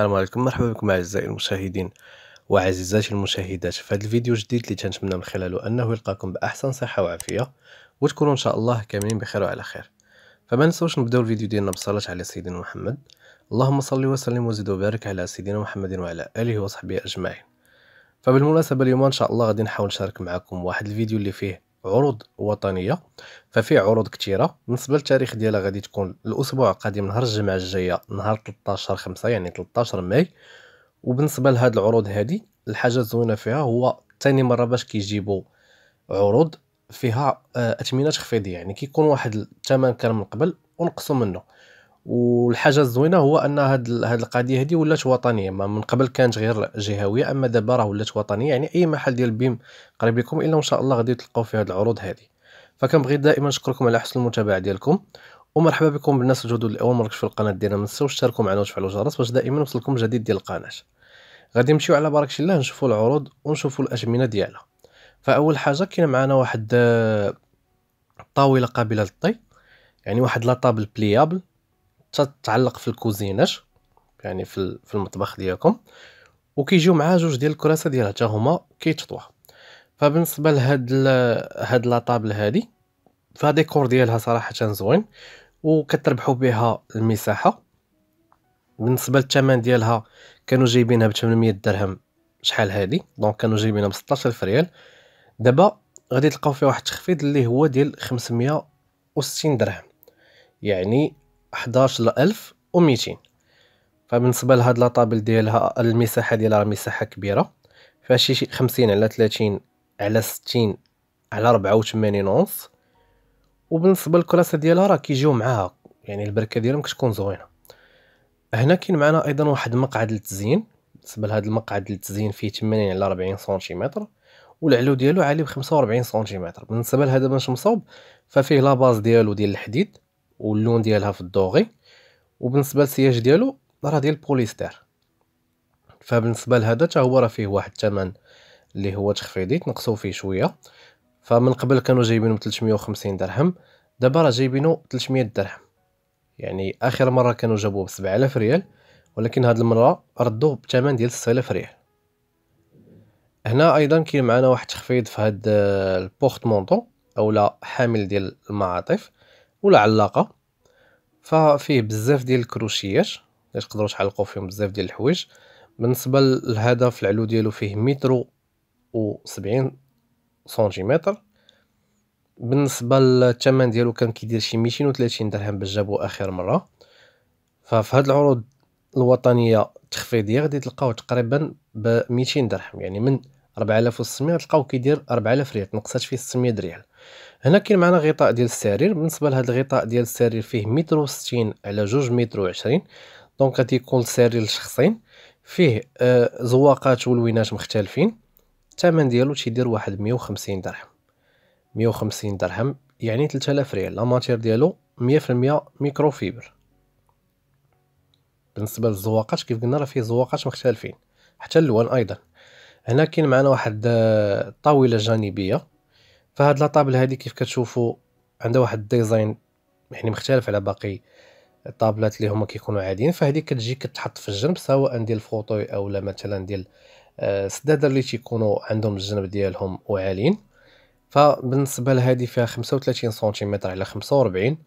السلام عليكم مرحبا بكم أعزائي المشاهدين وعزيزاتي المشاهدات. في هذا الفيديو الجديد اللي تنتمنى من خلاله أنه يلقاكم بأحسن صحة وعافية وتكونوا إن شاء الله كاملين بخير وعلى خير. فما ننسوش نبدأو الفيديو ديالنا بالصلاه على سيدنا محمد. اللهم صل وسلم وزد وبارك على سيدنا محمد وعلى آله وصحبه أجمعين. فبالمناسبة اليوم إن شاء الله غادي نحاول نشارك معكم واحد الفيديو اللي فيه عروض وطنية ففيه عروض كثيره بالنسبة للتاريخ ديالها غادي تكون الأسبوع القادم نهار الجمعة الجاية نهار 13 5 يعني 13 ماي. وبالنسبة لهاد العروض هادي الحاجة الزوينة فيها هو ثاني مرة باش كيجيبوا عروض فيها آه، اثمنه تخفيضية يعني كيكون واحد الثمن كان من قبل ونقصوا منه. والحاجة الزوينة هو أن هاد هاد القضية هذه ولات وطنية. ما من قبل كانت غير جهوية أما دابا راه ولات وطنية. يعني أي محل ديال بيم قريب لكم إلا ان شاء الله غادي تلقاو فيه هاد العروض هذه فكنبغي دائما نشكركم على حسن المتابعة ديالكم ومرحبا بكم بالناس الجدد اللي اول مرة في القناة ديالنا. ما تنساوش تشتركوا معنا وتفعلوا الجرس باش دائما يوصلكم جديد ديال القناة. غادي نمشيو على بركه الله نشوفوا العروض ونشوفوا الاثمنه ديالها. فأول حاجة كاين معنا واحد آه، طاولة قابلة للطي. يعني واحد la table pliable تتعلق في الكوزينات يعني في في المطبخ ديالكم وكيجيو معاه جوج ديال الكراسة ديالها حتى هما كيتطوا فبالنسبة لهاد هاد la table هادي فديكور ديالها صراحة زوين وكتربحوا بها المساحة. بالنسبة للثمن ديالها كانوا جايبينها ب 800 درهم شحال هادي donc كانوا جايبينها ب 16000 ريال. دابا غادي تلقاو فيها واحد التخفيض اللي هو ديال 560 درهم. يعني 11200 فبالنسبة لهاد la table ديالها المساحة ديالها مساحة كبيرة. فيها شي 50 على 30 على 60 على 84 ونص وبالنسبة للكراسه ديالها راه كيجيو معاها يعني البركة ديالهم كتكون زوينة. هنا كاين معنا أيضا واحد المقعد للتزيين. بالنسبة لهذا المقعد للتزيين فيه 80 على 40 سنتيمتر. والعلو ديالو عالي ب 45 سنتيمتر. بالنسبة لهذا باش مصوب ففيه la base ديالو ديال الحديد. واللون ديالها في ال doré وبالنسبة لل siège ديالو راه ديال البوليستر فبالنسبة لهذا حتى هو راه فيه واحد الثمن اللي هو تخفيضي تنقصوا فيه شوية. فمن قبل كانوا جايبينه ب 350 درهم دابا راه جايبينه 300 درهم. يعني آخر مرة كانوا جابوه ب 7000 ريال ولكن هاد المرة ردوه بثمن ديال 6000 ريال. هنا أيضا كاين معنا واحد التخفيض في هاد ال porte-manteau اولا حامل ديال المعاطف. ولا علاقة. ففيه بزاف ديال الكروشيات اللي تقدروا تعلقوا فيهم بزاف ديال الحوايج. بالنسبة لهذا فالعلو ديالو فيه متر و 70 سنتيمتر. بالنسبة للثمن ديالو كان كيدير شي 230 درهم باش جابو آخر مرة. ففي هاد العروض الوطنية التخفيضيه غادي تلقاوه تقريبا ب 200 درهم. يعني من 4600 تلقاو كيدير 4000 ريال نقصات فيه 600 ريال. هنا كاين معنا غطاء ديال السرير. بالنسبة لهذا الغطاء ديال السرير فيه متر وستين على جوج متر وعشرين. donc غادي يكون السرير لشخصين. فيه آه زواقات ولوينات مختلفين. الثمن ديالو تيدير واحد مية وخمسين درهم. مية وخمسين درهم يعني 3000 ريال. la matière ديالو مية في المية microfibre. بالنسبة للزواقات كيف قلنا راه فيه زواقات مختلفين. حتى اللون أيضا. هنا كاين معنا واحد آه، طاولة جانبية. فهاد la table هادي كيف كتشوفوا عندها واحد ال design يعني مختلف على باقي الطابلات اللي هما كيكونوا عاديين. فهادي كتجي كتحط في الجنب سواء ديال ال fauteuil اولا مثلا ديال السدادر آه، اللي تيكونوا عندهم الجنب ديالهم وعالين فبالنسبة لهادي فيها 35 سنتيمتر على 45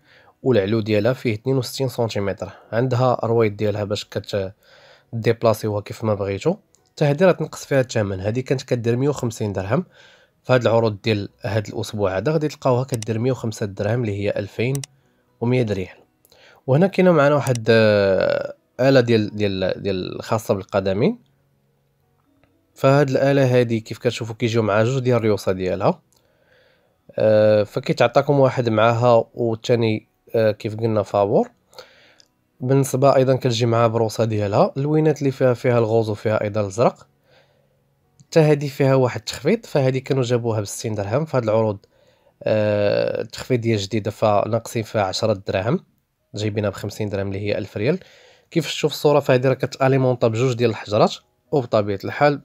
والعلو ديالها فيه 62 سنتيمتر. عندها رويدات ديالها باش كتديبلاسيوها كيف ما بغيتو. حتى هادي راه تنقص فيها الثمن. هادي كانت كدير 150 درهم. فهاد العروض ديال هاد الأسبوع هذا غادي تلقاوها كدير 105 درهم اللي هي 2100 ريال وهنا كاينة معنا واحد آه، آلة ديال ديال ديال خاصة بالقدمين. فهاد الآلة هادي كيف كتشوفوا كيجيو مع جوج ديال الريوسه ديالها. أه فكيتعطاكم واحد معاها والثاني أه كيف قلنا فابور. بالنسبة أيضا كتجي معها بروسة ديالها. اللوينات اللي فيها فيها الغوز وفيها أيضا الزرق. حتى هادي فيها واحد التخفيض فهادي كانوا جابوها بستين درهم فهاد العروض. آه التخفيضيه جديدة فناقصين فيها عشرة دراهم. جايبينها بخمسين درهم اللي هي ألف ريال. كيف تشوف الصورة؟ فهادي راه كتاليمونطا بجوج ديال الحجرات. وبطبيعه الحال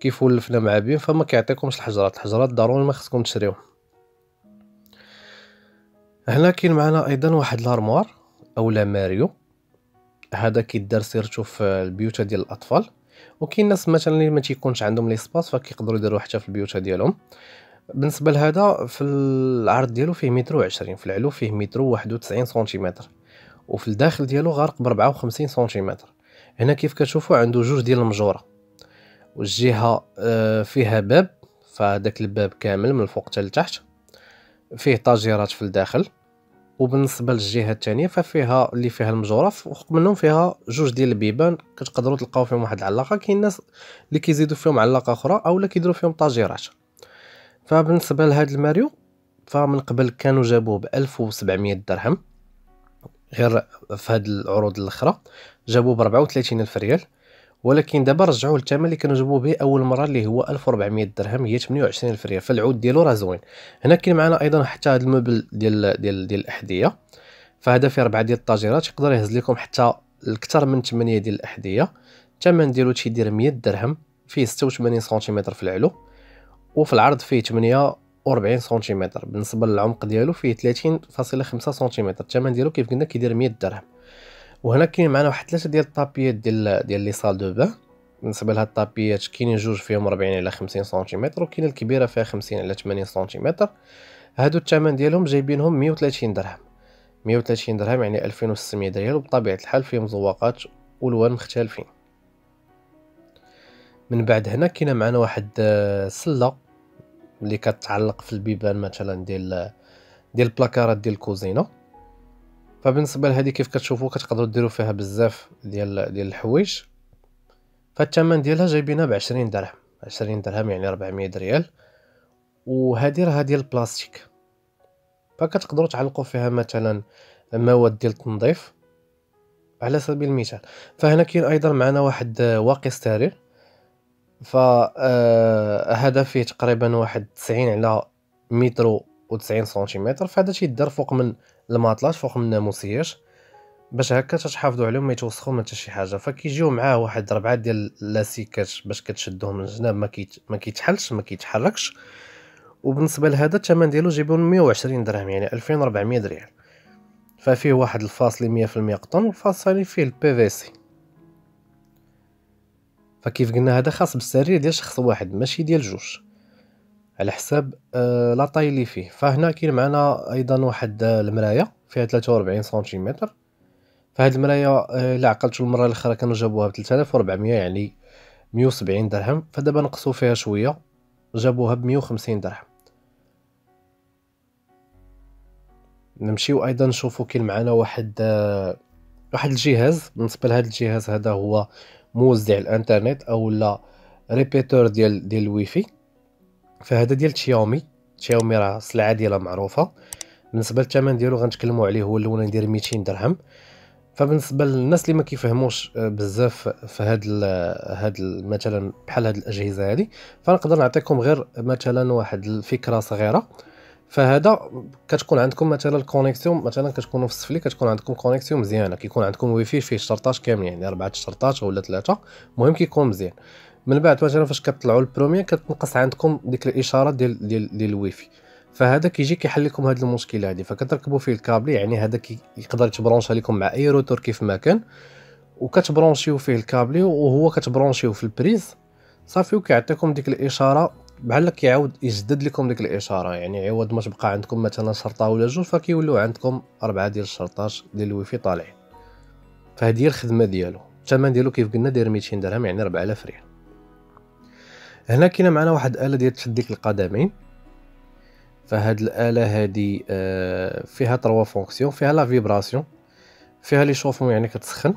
كيف ولفنا مع بيم فما كيعطيكمش الحجرات. الحجرات ضروري ما خصكم تشريوهم هنا كاين معنا أيضا واحد l'armoire اولا ماريو. هذا كيدار surtout في البيوت ديال الأطفال. وكاين ناس مثلا اللي ما تيكونش عندهم l'espace فكيقدروا يديروه حتى في البيوت ديالهم. بالنسبة لهذا في العرض ديالو فيه متر وعشرين في العلو فيه متر واحد وتسعين سنتيمتر وفي الداخل ديالو غارق بربعة وخمسين سنتيمتر. هنا كيف كتشوفوا عنده جوج ديال المجورة. والجهة آه، فيها باب فهداك الباب كامل من الفوق حتى لتحت. فيه طاجيرات في الداخل. وبالنسبة للجهة الثانية ففيها اللي فيها المجوره فوق منهم فيها جوج ديال البيبان كتقدروا تلقاو فيهم واحد العلاقة. كاين ناس اللي كيزيدوا فيهم علاقة أخرى اولا كيديروا فيهم طاجيرات فبالنسبة لهذا الماريو فمن قبل كانوا جابوه ب 1700 درهم غير في هاد العروض الأخرى جابوه ب 34 ألف ريال. ولكن دابا رجعوه للثمن اللي كانوا جابوه به أول مرة اللي هو 1400 درهم هي 28 ألف ريال. فالعود ديالو راه زوين. هنا كاين معنا أيضا حتى هذا الموبل ديال ديال ديال الأحذية. فهذا فيه ربعه ديال الطاجيرات يقدر يهز لكم حتى أكثر من 8 ديال الأحذية. الثمن ديالو تيدير 100 درهم فيه 86 سنتيمتر في العلو. وفي العرض فيه 48 سنتيمتر. بالنسبة للعمق ديالو فيه 30.5 سنتيمتر. الثمن ديالو كيف قلنا كيدير 100 درهم. وهنا كاين معنا واحد ثلاثة ديال الطابيات ديال ديال les salles de bain. بالنسبة لهاد الطابيات كاينين جوج فيهم 40 على 50 سنتيمتر وكاين الكبيرة فيها 50 على 80 سنتيمتر. هادو الثمن ديالهم جايبينهم 130 درهم. 130 درهم يعني 2600 ريال وبطبيعه الحال فيهم زواقات والوان مختلفين. من بعد هنا كاينة معنا واحد السله آه، اللي كتعلق في البيبان مثلا ديال ديال البلاكارات ديال الكوزينة. فبالنسبة لهذه كيف كتشوفوا كتقدروا ديروا فيها بزاف ديال ديال الحوايج؟ فالثمن ديالها جايبينها ب 20 درهم 20 درهم يعني 400 ريال. وهذه راه ديال البلاستيك. فكتقدروا تعلقوا فيها مثلا مواد ديال التنظيف على سبيل المثال. فهنا كاين أيضا معنا واحد واقي السرير فهذا فيه تقريبا واحد 90 على متر و90 سنتيمتر فهذا تيدار فوق من الماطلاج فوق من الناموسية باش هكا تتحافظوا عليهم ما يتوسخوا ما حتى شي حاجة. فكيجيو معاه واحد ربعة ديال لاستيكات باش كتشدهم من الجناب ما كيت ما كيتحلش ما كيتحركش. وبالنسبة لهذا الثمن ديالو جايبينو 120 درهم يعني 2400 ريال ففيه واحد ال face 100% قطن وال face الثاني فيه ال PVC فكيف قلنا هذا خاص بالسرير ديال شخص واحد ماشي ديال جوج. على حساب آه la taille اللي فيه. فهنا كاين معنا أيضا واحد المراية فيها 43 سنتيمتر. فهاد المراية آه، إلا عقلتو المرة الأخرى كانوا جابوها ب 3400 يعني 170 درهم. فدابا نقصوا فيها شوية جابوها ب 150 درهم. نمشيو أيضا نشوفو كاين معنا واحد آه واحد الجهاز. بالنسبة لهذا الجهاز هذا هو موزع الإنترنت أو لا répéteur ديال ديال الويفي. فهذا ديال شاومي شاومي راه السلعه ديالها معروفة. بالنسبة للثمن ديالو غنتكلموا عليه هو الأول ندير 200 درهم. فبالنسبة للناس اللي ما كيفهموش آه، بزاف في هاد هاد مثلا بحال هاد الأجهزة هادي فنقدر نعطيكم غير مثلا واحد الفكرة صغيرة. فهذا كتكون عندكم مثلا ال connexion مثلا كتكونوا في السفلي كتكون عندكم connexion مزيانة. كيكون عندكم ويفي فيه شرطات كاملين يعني أربعة شرطات ولا ثلاثة المهم كيكون مزيان. من بعد مثلا فاش كطلعوا ال premier كتنقص عندكم ديك الاشارات ديال ديال ديال الويفي. فهذا كيجي كيحل لكم هذه المشكلة هذه فكتركبوا فيه الكابل يعني هذا يقدر يتبرونشا لكم مع أي روتور كيف ما كان وكتبرونشيو فيه الكابلي وهو كتبرونشيو في ال prise. صافي وكيعطيكم ديك الإشارة بحال كيعاود يجدد لكم ديك الإشارة. يعني عوض ما تبقى عندكم مثلا شرطة ولا جوج فكيولوا عندكم أربعة ديال الشرطات ديال الويفي طالعين. فهذه هي الخدمة ديالو. الثمن ديالو كيف قلنا داير 200 درهم يعني 4000 ريال. هنا كاينة معنا واحد الآلة ديال تدليك القدمين. فهاد الآلة هادي آه، فيها trois fonctions فيها la vibration فيها le chauffant يعني كتسخن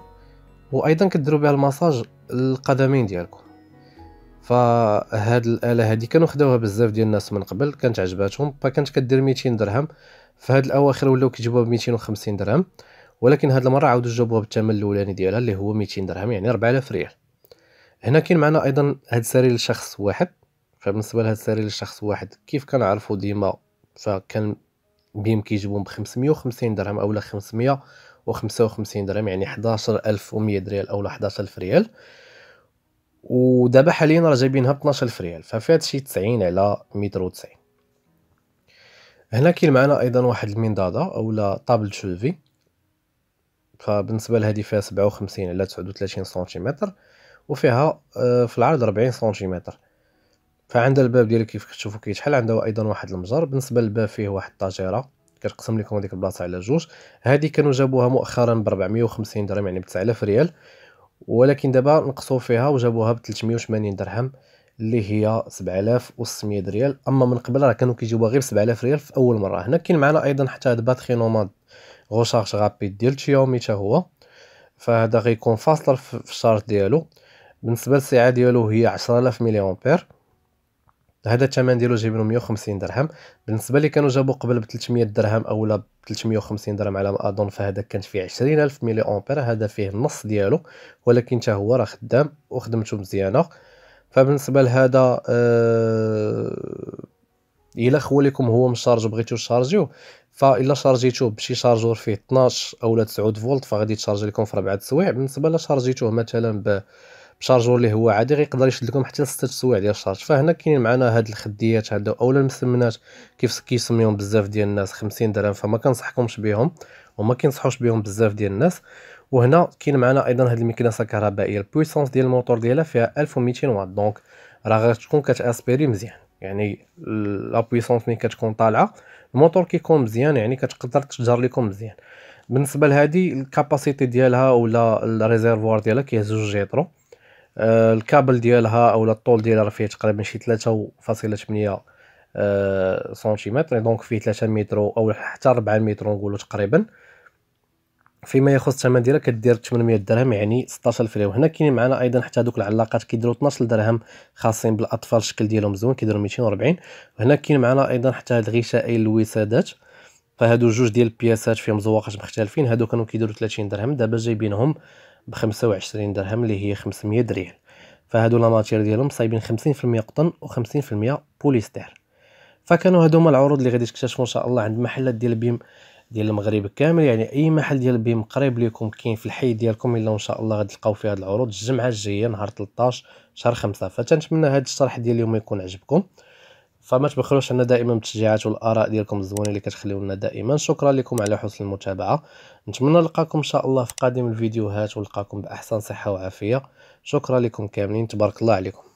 وأيضا كديروا بها المساج القدمين ديالكم. فهاد الآلة هادي كانوا خداوها بزاف ديال الناس من قبل كانت عجباتهم فكانت كدير 200 درهم. فهاد الأواخر ولاو كيجيبوها ب 250 درهم ولكن هاد المرة عاودوا جابوها بالثمن الأولاني ديالها اللي هو 200 درهم يعني 4000 ريال. هنا كاين معنا أيضا هاد السرير لشخص واحد. فبالنسبة لهاد السرير لشخص واحد كيف كنعرفوا ديما؟ فكان بهم كيجيبوهم ب 550 درهم اولا 555 درهم يعني 11100 ريال اولا 11000 ريال. ودابا حاليا راه جايبينها ب 12000 ريال ففي هادشي 90 على متر و 90 هنا كاين معنا أيضا واحد المنضدة اولا طابل شوفي فبالنسبة لهادي فيها سبعة وخمسين على تسعود وتلاتين سنتيمتر. وفيها آه، في العرض ربعين سنتيمتر. فعندها الباب ديالها كيف كتشوفو كيتحل عندها أيضا واحد المجر. بالنسبة للباب فيه واحد ال étagère كتقسم لكم هذيك البلاصة على جوج. هذه كانوا جابوها مؤخرا ب 450 درهم يعني ب 9000 ريال. ولكن دابا نقصوا فيها وجابوها ب 380 درهم اللي هي 7600 ريال. أما من قبل راه كانوا كيجيبوها غير ب 7000 ريال في أول مرة. هنا كاين معنا أيضا حتى هذا batterie nomade recharge rapide ديال تشياومي حتى هو. فهذا غيكون فاصل في ال charge ديالو. بالنسبة للسعه ديالو هي 10000 ملي امبير هذا الثمن ديالو جايبينو 150 درهم. بالنسبة اللي كانوا جابو قبل ب 300 درهم اولا ب 350 درهم على ما اظن فهذا كانت فيه 20000 ملي امبير هذا فيه النص ديالو ولكن حتى هو راه خدام وخدمته مزيانة. فبالنسبة لهذا آه إلا خوا لكم هو مشارج وبغيتو تشارجيوه فإلا شارجيتوه بشي chargeur فيه 12 اولا 9 فولت فغادي تشارجي لكم في 4 سوايع. بالنسبة لا شارجيتوه مثلا ب ب chargeur اللي هو عادي غيقدر يشد لكم حتى لستة سوايع ديال ال charge. فهنا كاينين معنا هاد الخديات هادو اولا المسمنات كيف كيسميهم بزاف ديال الناس 50 درهم فما كنصحكمش بهم وما كينصحوش بهم بزاف ديال الناس. وهنا كاين معنا أيضا هاد المكنسة الكهربائيه ال puissance ديال الموتور ديالها فيها 1200 واط. donc راه غتكون كتأسبيري مزيان يعني la puissance ملي كتكون طالعة الموتور كيكون مزيان يعني كتقدر تجر لكم مزيان. بالنسبة لهذه ال capacité ديالها ولا ال réservoir ديالها كيهز جوج آه، الكابل ديالها اولا الطول ديالها راه فيه تقريبا شي 3.8 آه، سنتيمتر. donc فيه 3 متر أو حتى 4 متر نقولوا تقريبا. فيما يخص الثمن ديالها كدير 800 درهم يعني 16000 ريال وهنا كاينين معنا أيضا حتى هذوك العلاقات كيديروا 12 درهم خاصين بالأطفال الشكل ديالهم زوين كيديروا 240 وهنا كاين معنا أيضا حتى هاد الغشائين الوسادات. فهادو جوج ديال البياسات فيهم زواقات مختلفين. هادو كانوا كيديروا 30 درهم. دابا جايبينهم. بخمسة وعشرين درهم اللي هي خمسمية ريال فهادو la matière ديالهم صايبين خمسين في المية قطن وخمسين في المية بوليستير. فكانوا هادو هما العروض اللي غادي تكتشفوا إن شاء الله عند محلات ديال البيم ديال المغرب كامل. يعني أي محل ديال البيم قريب ليكم كاين في الحي ديالكم إلا إن شاء الله غادي تلقاو فيه هاد العروض. الجمعة الجاية نهار 13 شهر 5 فتنتمنى هاد الشرح ديال اليوم يكون عجبكم. فما تبخلوش عنا دائما بالتشجيعات والآراء ديالكم الزوينة اللي كتخليو لنا دائما. شكرا لكم على حسن المتابعة. نتمنى نلقاكم إن شاء الله في قادم الفيديوهات ونلقاكم بأحسن صحة وعافية. شكرا لكم كاملين تبارك الله عليكم.